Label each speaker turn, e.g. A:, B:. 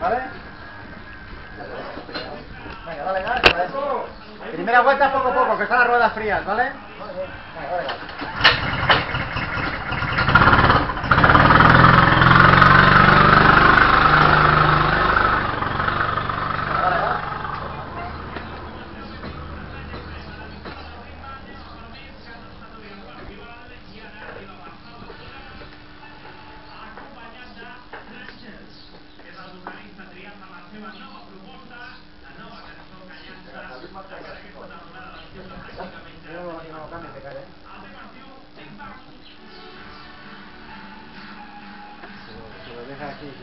A: ¿Vale? Venga, dale dale. Primera vuelta poco a poco, que están las ruedas frías, ¿vale? Venga, dale gas. Gracias.